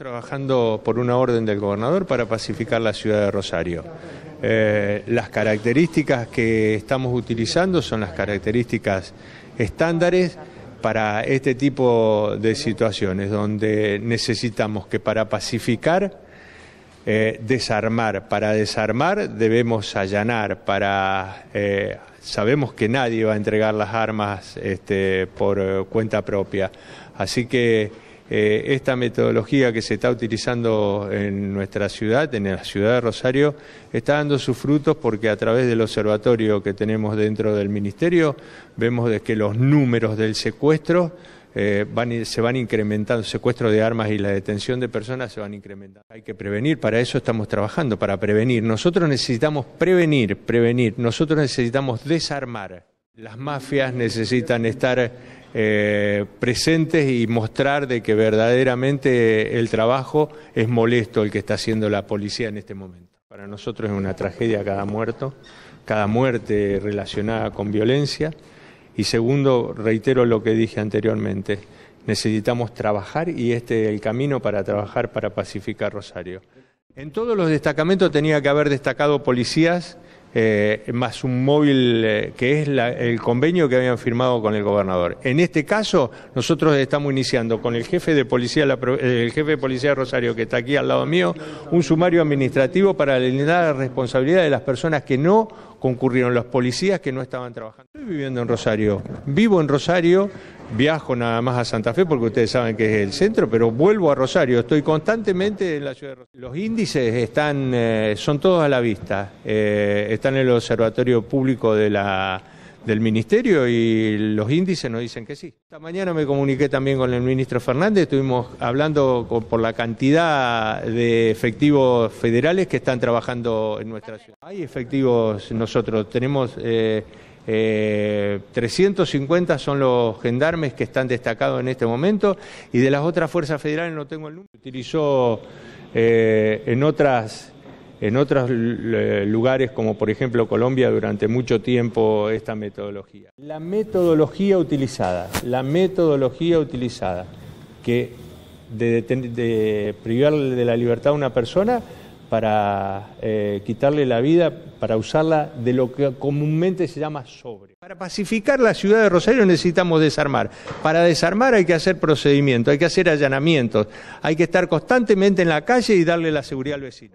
Trabajando por una orden del gobernador para pacificar la ciudad de Rosario. Eh, las características que estamos utilizando son las características estándares para este tipo de situaciones, donde necesitamos que para pacificar, eh, desarmar, para desarmar debemos allanar, para eh, sabemos que nadie va a entregar las armas este, por cuenta propia, así que eh, esta metodología que se está utilizando en nuestra ciudad, en la ciudad de Rosario, está dando sus frutos porque a través del observatorio que tenemos dentro del Ministerio vemos que los números del secuestro eh, se van incrementando, secuestro de armas y la detención de personas se van incrementando. Hay que prevenir, para eso estamos trabajando, para prevenir. Nosotros necesitamos prevenir, prevenir, nosotros necesitamos desarmar. Las mafias necesitan estar eh, presentes y mostrar de que verdaderamente el trabajo es molesto el que está haciendo la policía en este momento. Para nosotros es una tragedia cada muerto, cada muerte relacionada con violencia. Y segundo, reitero lo que dije anteriormente, necesitamos trabajar y este es el camino para trabajar para pacificar Rosario. En todos los destacamentos tenía que haber destacado policías eh, más un móvil eh, que es el convenio que habían firmado con el gobernador. En este caso, nosotros estamos iniciando con el jefe de policía, eh, el jefe de policía de Rosario, que está aquí al lado mío, un sumario administrativo para eliminar la responsabilidad de las personas que no concurrieron, los policías que no estaban trabajando. Estoy viviendo en Rosario, vivo en Rosario viajo nada más a Santa Fe porque ustedes saben que es el centro, pero vuelvo a Rosario, estoy constantemente en la ciudad de Rosario. Los índices están, eh, son todos a la vista, eh, están en el observatorio público de la, del Ministerio y los índices nos dicen que sí. Esta mañana me comuniqué también con el ministro Fernández, estuvimos hablando por la cantidad de efectivos federales que están trabajando en nuestra ciudad. Hay efectivos, nosotros tenemos... Eh, 350 eh, son los gendarmes que están destacados en este momento y de las otras fuerzas federales no tengo el número. Utilizó eh, en otras en otros lugares como por ejemplo Colombia durante mucho tiempo esta metodología. La metodología utilizada, la metodología utilizada que de, de privarle de la libertad a una persona para eh, quitarle la vida, para usarla de lo que comúnmente se llama sobre. Para pacificar la ciudad de Rosario necesitamos desarmar. Para desarmar hay que hacer procedimientos, hay que hacer allanamientos, hay que estar constantemente en la calle y darle la seguridad al vecino.